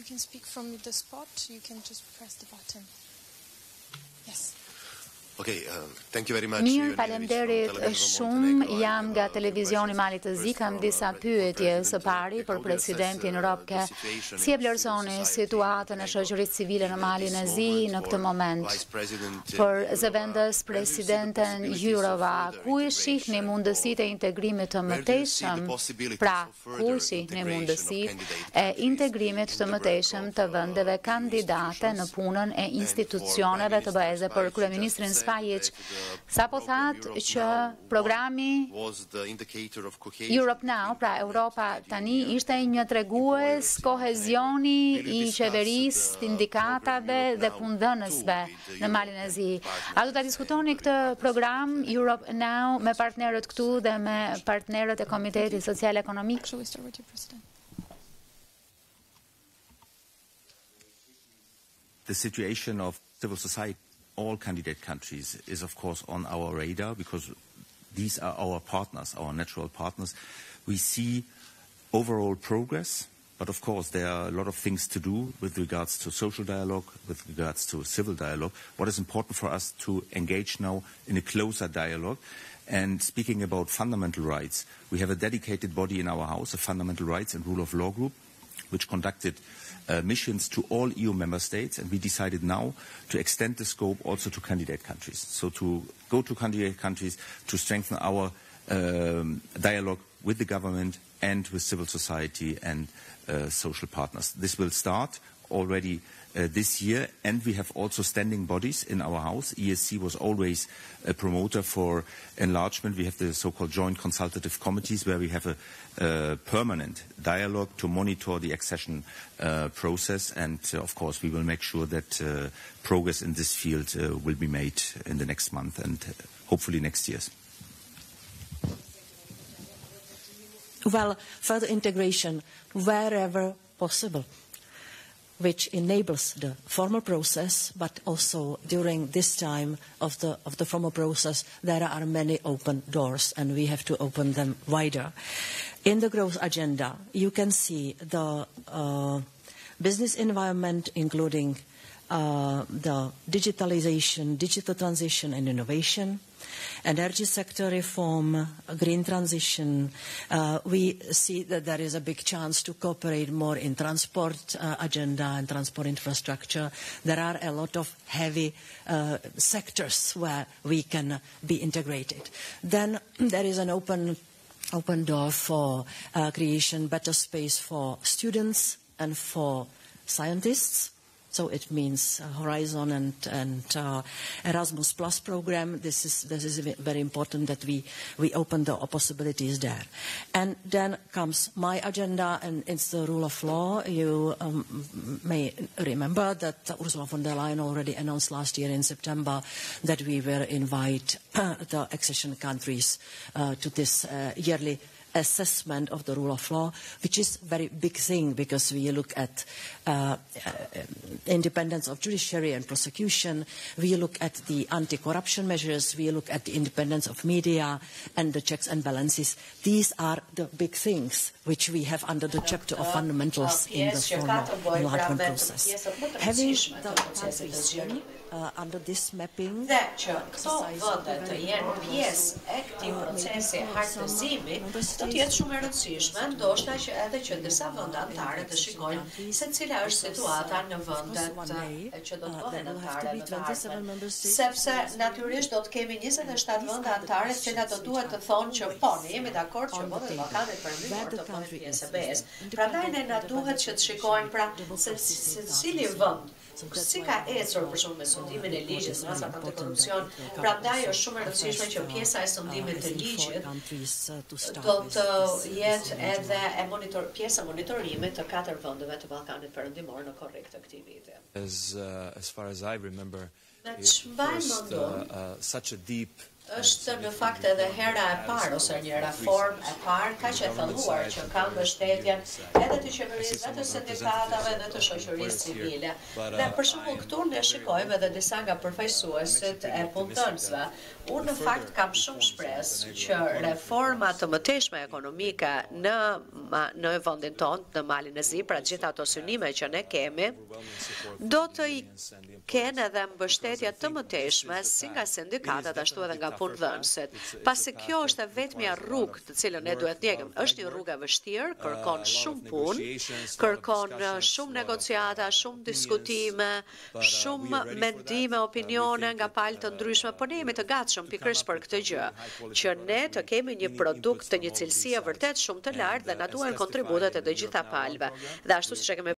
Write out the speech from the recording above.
You can speak from the spot. You can just press the button. Yes. Okay, uh, thank you very much. Mirë, falemderit shumë. Jam nga televizioni Malit të Zi, kam disa pyetje së pari për presidentin Robke. Si e vlerësoni situatën e shoqërisë civile në Malin e Zi në këtë moment? Për zëvendës presidenten Jurova, ku i shihni mundësit e integrimit të mëtejshëm? Pra, ku i shihni mundësit e integrimit të mëtejshëm të vëndeve kandidate në punën e institucioneve të bëjeze për Kryeministrin Spajic, sa po thatë që programi Europe Now, pra Europa tani, ishte një tregues kohezioni i qeveris, indikatave dhe pundënësve në Malin e Zi. A du të diskutoni këtë program Europe Now me partnerët këtu dhe me partnerët e Komitetit Social Ekonomik? The situation of civil society all candidate countries is of course on our radar because these are our partners, our natural partners. We see overall progress, but of course there are a lot of things to do with regards to social dialogue, with regards to civil dialogue. What is important for us to engage now in a closer dialogue. And speaking about fundamental rights, we have a dedicated body in our house, a fundamental rights and rule of law group, which conducted uh, missions to all EU member states, and we decided now to extend the scope also to candidate countries. So to go to candidate countries to strengthen our um, dialogue with the government and with civil society and uh, social partners. This will start already uh, this year, and we have also standing bodies in our house. ESC was always a promoter for enlargement. We have the so-called joint consultative committees where we have a, permanent dialogue to monitor the accession uh, process, and uh, of course we will make sure that uh, progress in this field uh, will be made in the next month and hopefully next year. Well, further integration wherever possible which enables the formal process, but also during this time of the, of the formal process, there are many open doors, and we have to open them wider. In the growth agenda, you can see the uh, business environment, including uh, the digitalization, digital transition, and innovation, energy sector reform, green transition. Uh, we see that there is a big chance to cooperate more in transport uh, agenda and transport infrastructure. There are a lot of heavy uh, sectors where we can be integrated. Then there is an open open door for uh, creation better space for students and for scientists so it means uh, Horizon and, and uh, Erasmus Plus program. This is, this is very important that we, we open the possibilities there. And then comes my agenda, and it's the rule of law. You um, may remember that Ursula von der Leyen already announced last year in September that we will invite the accession countries uh, to this uh, yearly assessment of the rule of law, which is a very big thing because we look at uh, uh, independence of judiciary and prosecution, we look at the anti-corruption measures, we look at the independence of media and the checks and balances. These are the big things which we have under the chapter of fundamentals in the formal enlargement process. Having the uh, under this mapping që këto vënde të jenë pjesë e këti procesi hartëzimi do të jetë shumë e rëndësishme, ndoshta që edhe që disa vënde antare të shikojnë se cila është situata në vëndet që do të bëhen antare në të. Sepse natyrisht do të kemi 27 vënde antare që do duhet të thonë që po, ne jemi dakord që vëndet Ballkanit Perëndimor të bëhen pjesë e BE-s. Prandaj ne na duhet që të shikojmë pra se cili vend si ka ecur për shumë me sondimin e ligjit në rasat antikorrupsion, prandaj është shumë e rëndësishme që pjesa e sondimit të ligjit do të jetë edhe e monitor pjesa monitorimit të katër vendeve të Ballkanit Perëndimor në korrekt të këtij viti. As uh, as far as I remember, çmbajmë mendon uh, such a deep është në fakt edhe hera e parë ose një reform e parë ka që thelluar që ka mbështetjen edhe të qeverisë, edhe të sindikatave dhe të shoqërisë civile. Dhe për shembull këtu ne shikojmë edhe disa nga përfaqësuesit e punëtorësve. Unë në fakt kam shumë shpresë që reforma të mëtejshme ekonomike në në vendin tonë, në Malin e Zi, pra gjitha ato synime që ne kemi, do të kenë edhe mbështetje të mëtejshme si nga sindikatat ashtu edhe nga punëdhënësit. Pasi kjo është e vetmja rrugë të cilën ne duhet ndjekim. Është një rrugë e vështirë, kërkon shumë punë, kërkon shumë negociata, shumë diskutime, shumë mendime, opinione nga palë të ndryshme, por ne jemi të gatshëm pikërisht për këtë gjë, që ne të kemi një produkt të një cilësie vërtet shumë të lartë dhe na duhen kontributet e të gjitha palëve. Dhe ashtu siç e kemi